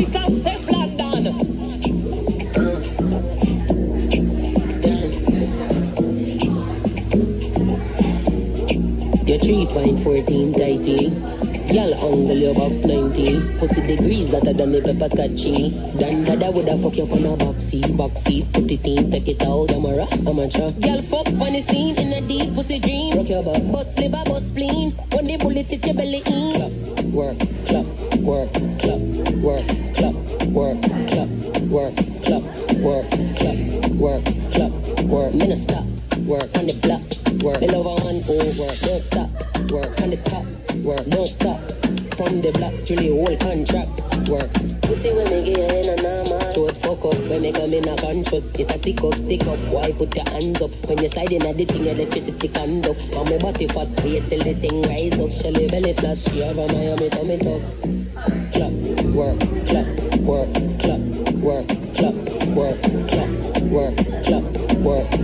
nice as Steph London. You're 3.14 tighty. Y'all angle you about 90. Pussy degrees hotter than the pepper scotchy. Dan dada woulda fuck you up on a boxy, boxy. Put it in, take it out, I'm a rock, I'm a truck. Y'all fuck on the scene in a deep pussy dream. Rock your back, bust liver, bust spleen. When the bullet hit your belly in. Clap, work, clap, work, clap, work, clap, work, clap, work, clap, work, clap, work, clap, work. Minna stop, work on the block, work. Below one, oh, work, don't stop, work on the top, work, don't stop. From the block, till the whole contract, work. Pussy when me get in a normal. So it fuck up when me come in a conscious. It's a stick up, stick up. Why put your hands up? When you slide in a the thing, electricity conduct. On me body fat, wait till the thing rise up. Shelly belly flat, she have a Miami tummy tuck. Clap, work, clap, work, clap, work, clap, work, clap, work, clap, work,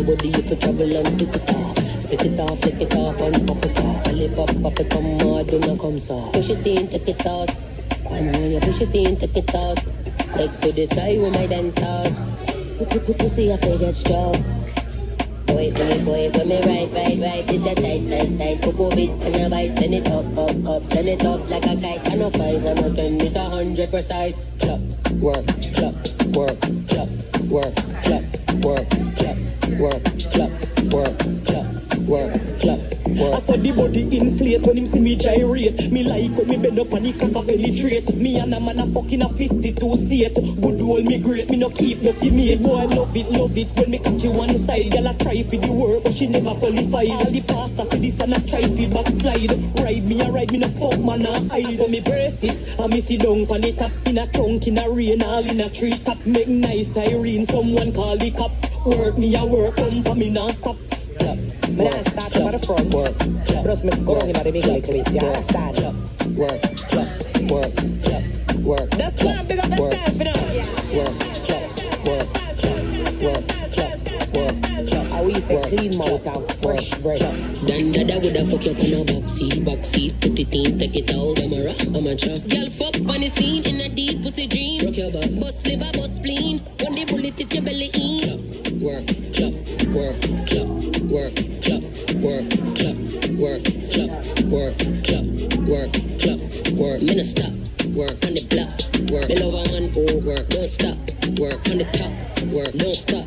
off. On the body you travel and spit it off. Spit it off, lick it off and pop it off. Tell it pop, pop it come hard, do not come soft. Push it in, take it out. And when you push it in, take it out. Legs to the sky with my dentals. Pussy, I feel get strong. Boy, boy, boy, when me right, right, right, this a tight, tight, tight. Coco bit and a bite, send it up, up, up, send it up like a kite. And a five and a ten, this a hundred precise. Clap, work, clap, work, clap, work, clap, work, work, clap, Saw the body inflate when him see me gyrate. Me like when me bend up and the cock penetrate. Me and a man a fucking a 52 state. Good old me great, me no keep dirty mate. Boy, I love it, love it when me catch you one side. Girl, I try for the work, but she never qualify. All the pasta see this and I try for backslide. Ride me, I ride me no fuck man, I hide. So me brace it, I me sit down on the top in a trunk, in a rain, all in a tree top. Make nice Irene, someone call the cop. Work me, I work, pump, me non Clap, Men jag startar bara från work, Bröst med gången hade vi glömt lite. Jag startar. work, work, work. That's why I'm big up Work. myself, you know. work, work, clap, work, clap, work, clap. I we say clean mouth and fresh breath. Dan dada woulda fuck you up on a backseat, backseat. Put it in, take it out, I'm a rock, I'm a truck. Girl, fuck on the scene in a deep pussy dream. Rock your back, bust liver, bust spleen. When the bullet hit your belly in. Work, work, work, work on the top, work, don't stop.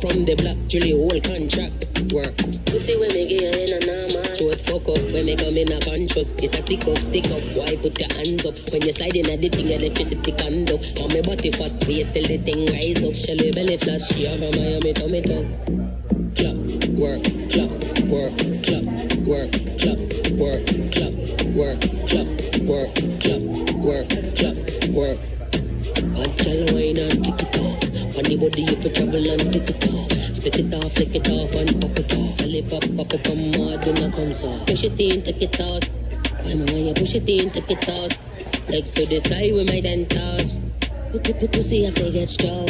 From the block, till the whole contract, work. You see when me get in a normal. So it fuck up when me come in a conscious. It's a stick up, stick up. Why put your hands up? When you slide in a the thing, electricity conduct. On me body fat, wait till the thing rise up. Shelly belly flat, she have a Miami tummy tuck. Clap, work, clap, work, clap, work, clap, work, clap, work, clap, work, On body if you travel and spit it off. Spit it off, lick it off and pop it off. Tell it pop, pop it come hard, do not come soft. Push it in, take it out. When when you push it in, take it out. Legs to the sky with my dentals. Pussy, I get strong.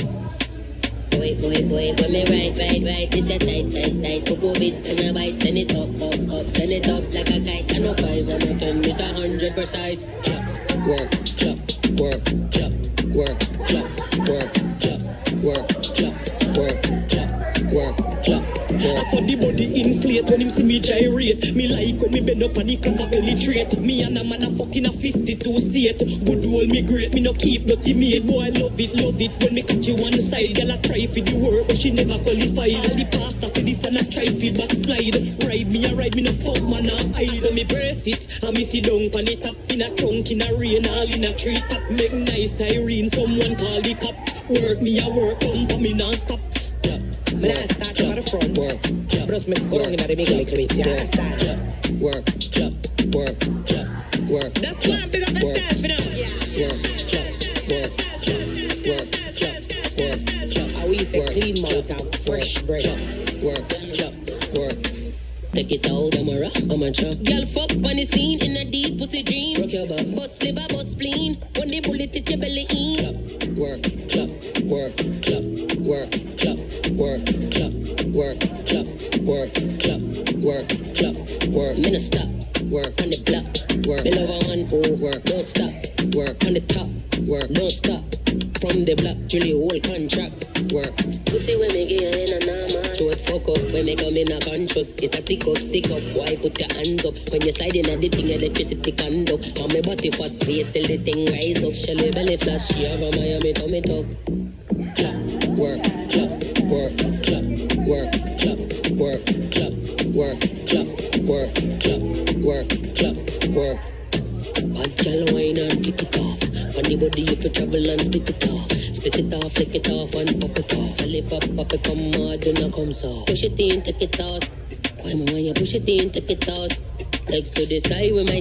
Boy, boy, boy, when me right, right, right, this a tight, tight, tight. Coco bit and a bite, send it up, up, up, send it up like a kite. I know five and a ten, this a hundred precise. Clap, work, clap, work, clap, work, clap, work, clap, work, clap, work, clap, work, clap, I saw the body inflate when him see me gyrate. Me like when me bend up and the cock a penetrate. Me and a man a fucking a 52 state. Good old me great, me no keep dirty mate. Boy, I love it, love it when me catch you one side. Girl, I try for the work, but she never qualified. All the pasta see this and I try for backslide. Ride me, I ride me no fuck man, I hide. So me brace it, and me sit down on the top in a trunk, in a rain, all in a tree top. Make nice Irene, someone call the cop. Work me, I work, oh, pump, and me non stop. Clap, Men jag startar bara från work, clap, Bröst med gången hade vi glömt lite. Jag startar. work, work, work. That's why I'm big up myself, you know. work, work, work, work. I we say clean mouth and fresh breath. Work, work. Take it out, I'm a rock, I'm a truck. Girl, fuck on the scene in a deep pussy dream. Rock your back, bust liver, bust spleen. When the bullet hit your belly in. She have a Miami tummy tuck push it in, take it out. When you push it in, take it out. Legs to the side, we might.